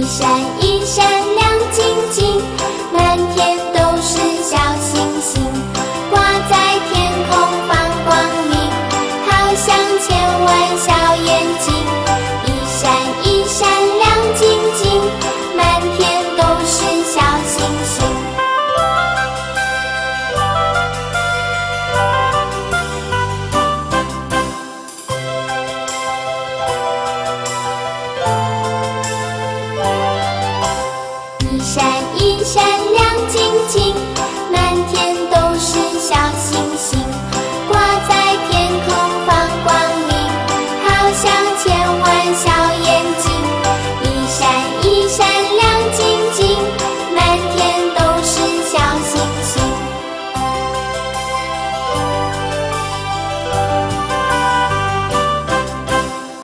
一闪一闪闪一闪亮晶晶，满天都